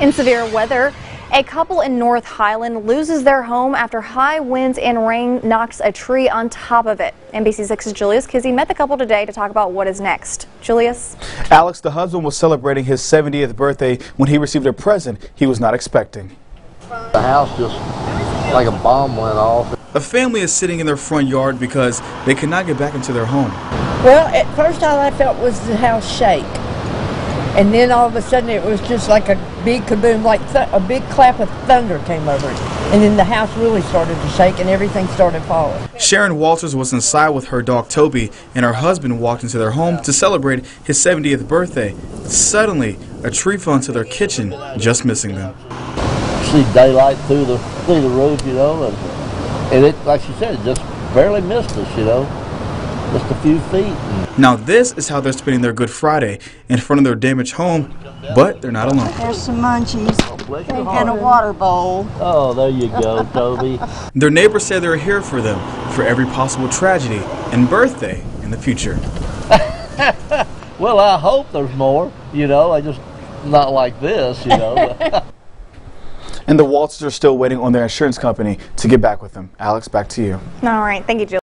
In severe weather, a couple in North Highland loses their home after high winds and rain knocks a tree on top of it. NBC 6's Julius Kizzy met the couple today to talk about what is next. Julius? Alex, the husband, was celebrating his 70th birthday when he received a present he was not expecting. The house just like a bomb went off. A family is sitting in their front yard because they could not get back into their home. Well, at first all I felt was the house shake. And then all of a sudden it was just like a big kaboom, like th- a big clap of thunder came over it. And then the house really started to shake and everything started falling. Sharon Walters was inside with her dog Toby, and her husband walked into their home to celebrate his 70th birthday. Suddenly, a tree fell into their kitchen, just missing them. See daylight through the through the roof, you know, and, and it, like she said, it just barely missed us, you know, just a few feet. Now, this is how they're spending their Good Friday in front of their damaged home, but they're not alone. There's some munchies Bless and a water bowl. Oh, there you go, Toby. Their neighbors say they're here for them for every possible tragedy and birthday in the future. well, I hope there's more, you know. I just not like this, you know. And the Walters are still waiting on their insurance company to get back with them. Alex, back to you. All right. Thank you, Julius.